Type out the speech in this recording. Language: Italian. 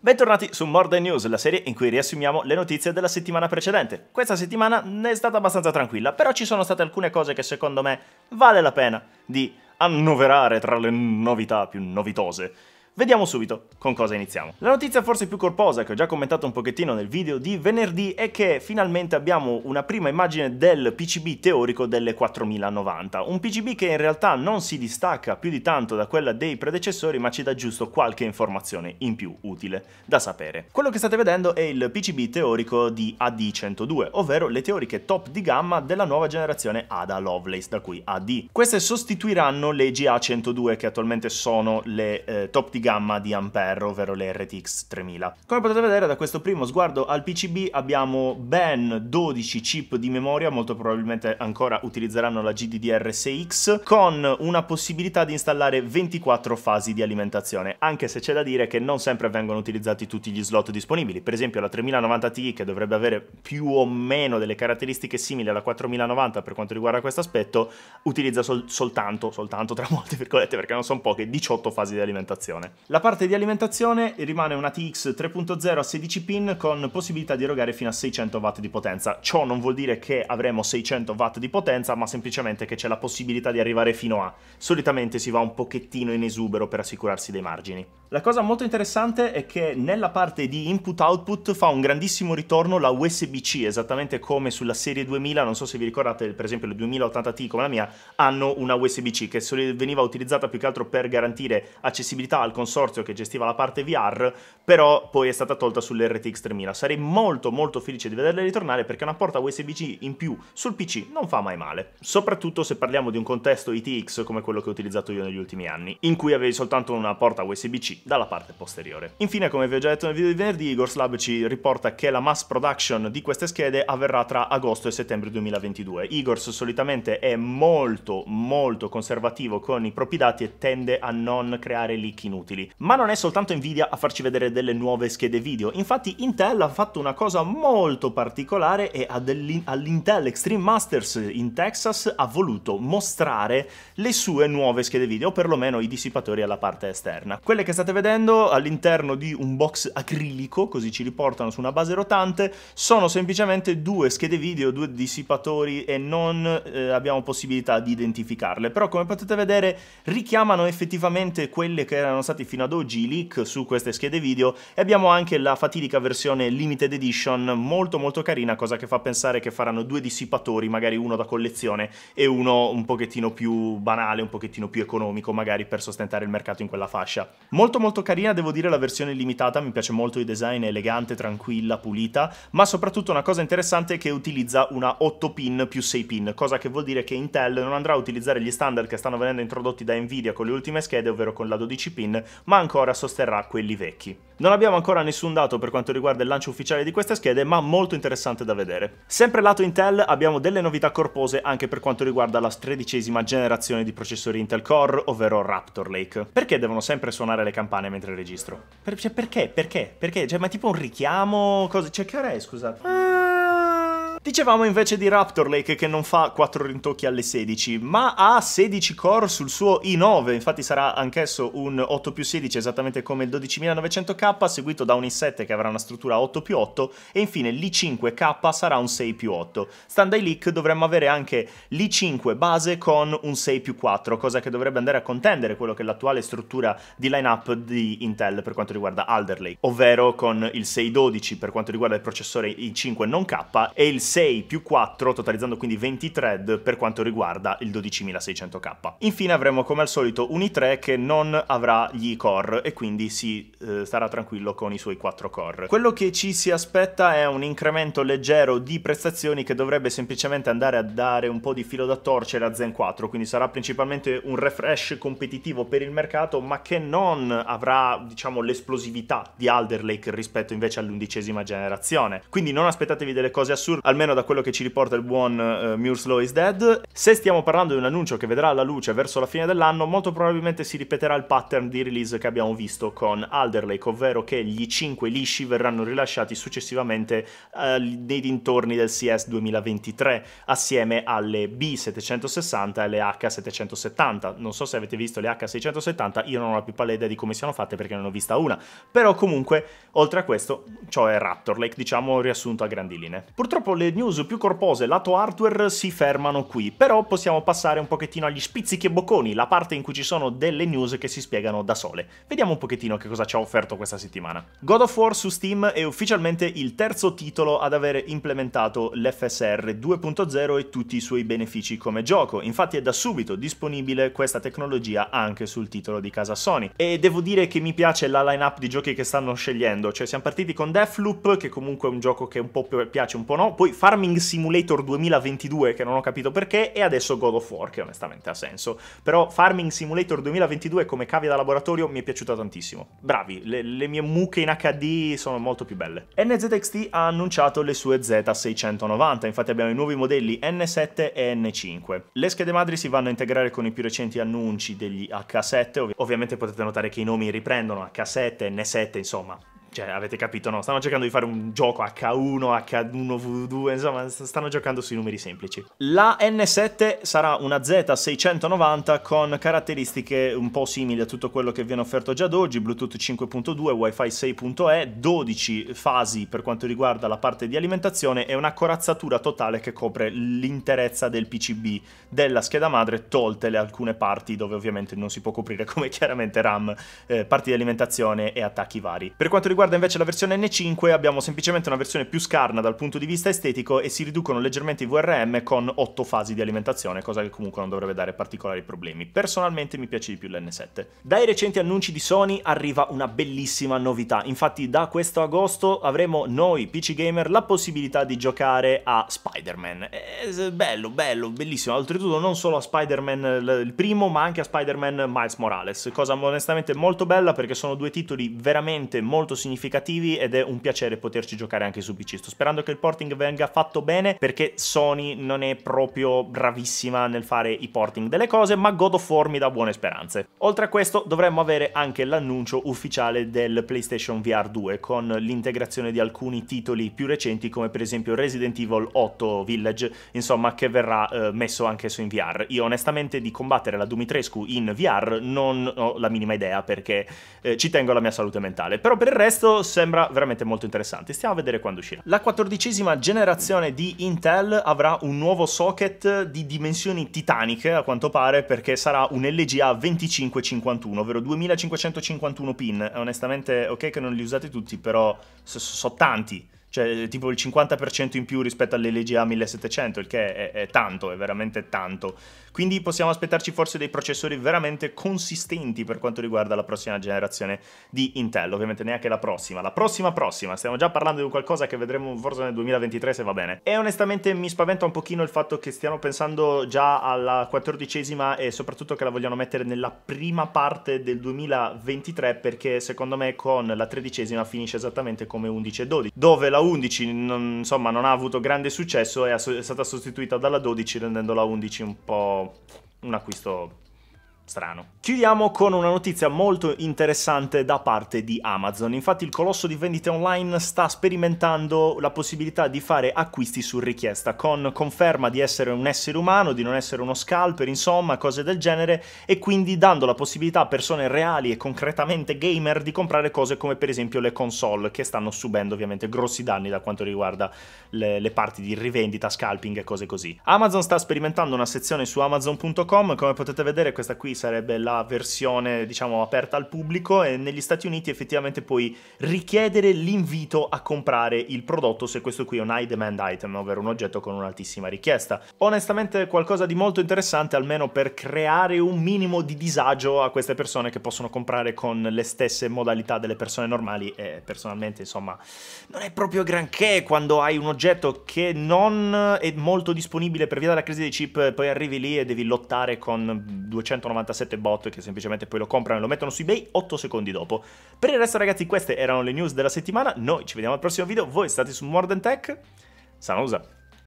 Bentornati su More Than News, la serie in cui riassumiamo le notizie della settimana precedente. Questa settimana è stata abbastanza tranquilla, però ci sono state alcune cose che secondo me vale la pena di annoverare tra le novità più novitose. Vediamo subito con cosa iniziamo. La notizia forse più corposa che ho già commentato un pochettino nel video di venerdì è che finalmente abbiamo una prima immagine del PCB teorico delle 4090, un PCB che in realtà non si distacca più di tanto da quella dei predecessori ma ci dà giusto qualche informazione in più utile da sapere. Quello che state vedendo è il PCB teorico di AD102, ovvero le teoriche top di gamma della nuova generazione Ada Lovelace, da cui AD. Queste sostituiranno le GA102 che attualmente sono le eh, top di gamma gamma di Ampere, ovvero le RTX 3000. Come potete vedere da questo primo sguardo al PCB abbiamo ben 12 chip di memoria, molto probabilmente ancora utilizzeranno la GDDR6X, con una possibilità di installare 24 fasi di alimentazione, anche se c'è da dire che non sempre vengono utilizzati tutti gli slot disponibili. Per esempio la 3090 Ti, che dovrebbe avere più o meno delle caratteristiche simili alla 4090 per quanto riguarda questo aspetto, utilizza sol soltanto, soltanto tra molte virgolette perché non sono poche, 18 fasi di alimentazione. La parte di alimentazione rimane una TX 3.0 a 16 pin con possibilità di erogare fino a 600 watt di potenza. Ciò non vuol dire che avremo 600 watt di potenza, ma semplicemente che c'è la possibilità di arrivare fino a. Solitamente si va un pochettino in esubero per assicurarsi dei margini. La cosa molto interessante è che nella parte di input-output fa un grandissimo ritorno la USB-C, esattamente come sulla serie 2000, non so se vi ricordate, per esempio le 2080 Ti come la mia, hanno una USB-C che veniva utilizzata più che altro per garantire accessibilità al consorzio che gestiva la parte VR, però poi è stata tolta sulle RTX 3000. Sarei molto molto felice di vederla ritornare perché una porta USB-C in più sul PC non fa mai male, soprattutto se parliamo di un contesto ITX come quello che ho utilizzato io negli ultimi anni, in cui avevi soltanto una porta USB-C dalla parte posteriore. Infine, come vi ho già detto nel video di venerdì, Igor Slab ci riporta che la mass production di queste schede avverrà tra agosto e settembre 2022. Igors solitamente è molto molto conservativo con i propri dati e tende a non creare leak inutili. Ma non è soltanto Nvidia a farci vedere delle nuove schede video, infatti Intel ha fatto una cosa molto particolare e all'Intel Extreme Masters in Texas ha voluto mostrare le sue nuove schede video, o perlomeno i dissipatori alla parte esterna. Quelle che state state vedendo all'interno di un box acrilico, così ci riportano su una base rotante, sono semplicemente due schede video, due dissipatori e non eh, abbiamo possibilità di identificarle. Però come potete vedere richiamano effettivamente quelle che erano stati fino ad oggi i leak su queste schede video e abbiamo anche la fatidica versione limited edition molto molto carina, cosa che fa pensare che faranno due dissipatori, magari uno da collezione e uno un pochettino più banale, un pochettino più economico magari per sostentare il mercato in quella fascia. Molto molto molto carina, devo dire, la versione limitata, mi piace molto il design, è elegante, tranquilla, pulita, ma soprattutto una cosa interessante è che utilizza una 8 pin più 6 pin, cosa che vuol dire che Intel non andrà a utilizzare gli standard che stanno venendo introdotti da Nvidia con le ultime schede, ovvero con la 12 pin, ma ancora sosterrà quelli vecchi. Non abbiamo ancora nessun dato per quanto riguarda il lancio ufficiale di queste schede, ma molto interessante da vedere. Sempre lato Intel abbiamo delle novità corpose anche per quanto riguarda la tredicesima generazione di processori Intel Core, ovvero Raptor Lake. Perché devono sempre suonare le campane mentre registro? Per, cioè, perché? Perché? Perché? Cioè, ma tipo un richiamo? Cosa? Cioè, che ora è, scusate? Ah. Dicevamo invece di Raptor Lake che non fa 4 rintocchi alle 16, ma ha 16 core sul suo i9, infatti sarà anch'esso un 8 più 16 esattamente come il 12900K, seguito da un i7 che avrà una struttura 8 più 8 e infine l'i5K sarà un 6 più 8. Stando ai leak dovremmo avere anche l'i5 base con un 6 più 4, cosa che dovrebbe andare a contendere quello che è l'attuale struttura di lineup di Intel per quanto riguarda Alder Lake, ovvero con il 612 per quanto riguarda il processore i5 non K e il 6 6 più 4, totalizzando quindi 20 thread per quanto riguarda il 12600K. Infine avremo come al solito un i3 che non avrà gli core e quindi si eh, starà tranquillo con i suoi 4 core. Quello che ci si aspetta è un incremento leggero di prestazioni che dovrebbe semplicemente andare a dare un po' di filo da torcere a Zen 4, quindi sarà principalmente un refresh competitivo per il mercato, ma che non avrà, diciamo, l'esplosività di Alder Lake rispetto invece all'undicesima generazione. Quindi non aspettatevi delle cose assurde, almeno almeno da quello che ci riporta il buon uh, Mure's Law is Dead. Se stiamo parlando di un annuncio che vedrà la luce verso la fine dell'anno, molto probabilmente si ripeterà il pattern di release che abbiamo visto con Alder Lake, ovvero che gli 5 lisci verranno rilasciati successivamente uh, nei dintorni del CS 2023, assieme alle B760 e alle H770. Non so se avete visto le H670, io non ho la più pallida di come siano fatte perché non ho vista una, però comunque Oltre a questo, ciò è Raptor Lake, diciamo riassunto a grandi linee. Purtroppo le news più corpose lato hardware si fermano qui, però possiamo passare un pochettino agli spizzichi e bocconi, la parte in cui ci sono delle news che si spiegano da sole. Vediamo un pochettino che cosa ci ha offerto questa settimana. God of War su Steam è ufficialmente il terzo titolo ad avere implementato l'FSR 2.0 e tutti i suoi benefici come gioco. Infatti è da subito disponibile questa tecnologia anche sul titolo di casa Sony. E devo dire che mi piace la line-up di giochi che stanno scegliendo, cioè siamo partiti con Deathloop, che comunque è un gioco che un po' piace, un po' no, poi Farming Simulator 2022, che non ho capito perché, e adesso God of War, che onestamente ha senso. Però Farming Simulator 2022 come cavia da laboratorio mi è piaciuta tantissimo. Bravi, le, le mie mucche in HD sono molto più belle. NZXT ha annunciato le sue Z690, infatti abbiamo i nuovi modelli N7 e N5. Le schede madri si vanno a integrare con i più recenti annunci degli H7, ov ovviamente potete notare che i nomi riprendono H7, N7, insomma, cioè, avete capito, no? Stanno cercando di fare un gioco H1, H1 V2, insomma, stanno giocando sui numeri semplici. La N7 sarà una Z690 con caratteristiche un po' simili a tutto quello che viene offerto già ad oggi, Bluetooth 5.2, Wi-Fi 6.e, 12 fasi per quanto riguarda la parte di alimentazione e una corazzatura totale che copre l'interezza del PCB della scheda madre, tolte le alcune parti dove ovviamente non si può coprire come chiaramente RAM, eh, parti di alimentazione e attacchi vari. Per quanto riguarda riguarda invece la versione N5 abbiamo semplicemente una versione più scarna dal punto di vista estetico e si riducono leggermente i VRM con 8 fasi di alimentazione, cosa che comunque non dovrebbe dare particolari problemi. Personalmente mi piace di più l'N7. Dai recenti annunci di Sony arriva una bellissima novità, infatti da questo agosto avremo noi PC Gamer la possibilità di giocare a Spider-Man. bello, bello, bellissimo, oltretutto non solo a Spider-Man il primo ma anche a Spider-Man Miles Morales, cosa onestamente molto bella perché sono due titoli veramente molto significativi significativi ed è un piacere poterci giocare anche su PC. Sto sperando che il porting venga fatto bene perché Sony non è proprio bravissima nel fare i porting delle cose, ma God of War mi dà buone speranze. Oltre a questo dovremmo avere anche l'annuncio ufficiale del PlayStation VR 2 con l'integrazione di alcuni titoli più recenti come per esempio Resident Evil 8 Village, insomma che verrà eh, messo anche su in VR. Io onestamente di combattere la Dumitrescu in VR non ho la minima idea perché eh, ci tengo alla mia salute mentale, però per il resto questo sembra veramente molto interessante, stiamo a vedere quando uscirà. La quattordicesima generazione di Intel avrà un nuovo socket di dimensioni titaniche, a quanto pare, perché sarà un LGA 2551, ovvero 2551 pin. Onestamente, ok che non li usate tutti, però sono so tanti cioè tipo il 50% in più rispetto all'LGA 1700, il che è, è, tanto, è veramente tanto. Quindi possiamo aspettarci forse dei processori veramente consistenti per quanto riguarda la prossima generazione di Intel, ovviamente neanche la prossima, la prossima prossima, stiamo già parlando di qualcosa che vedremo forse nel 2023 se va bene. E onestamente mi spaventa un pochino il fatto che stiano pensando già alla quattordicesima e soprattutto che la vogliano mettere nella prima parte del 2023 perché secondo me con la tredicesima finisce esattamente come 11 e 12, dove la la 11 non, insomma, non ha avuto grande successo e è stata sostituita dalla 12 rendendo la 11 un po' un acquisto strano. Chiudiamo con una notizia molto interessante da parte di Amazon. Infatti il colosso di vendite online sta sperimentando la possibilità di fare acquisti su richiesta, con conferma di essere un essere umano, di non essere uno scalper, insomma, cose del genere, e quindi dando la possibilità a persone reali e concretamente gamer di comprare cose come per esempio le console, che stanno subendo ovviamente grossi danni da quanto riguarda le, le parti di rivendita, scalping e cose così. Amazon sta sperimentando una sezione su amazon.com, come potete vedere questa qui sarebbe la versione diciamo aperta al pubblico e negli Stati Uniti effettivamente puoi richiedere l'invito a comprare il prodotto se questo qui è un high demand item, ovvero un oggetto con un'altissima richiesta. Onestamente qualcosa di molto interessante almeno per creare un minimo di disagio a queste persone che possono comprare con le stesse modalità delle persone normali e personalmente insomma non è proprio granché quando hai un oggetto che non è molto disponibile per via della crisi dei chip poi arrivi lì e devi lottare con 290 97 che semplicemente poi lo comprano e lo mettono su eBay 8 secondi dopo. Per il resto ragazzi queste erano le news della settimana, noi ci vediamo al prossimo video, voi state su More Than Tech, Salusa!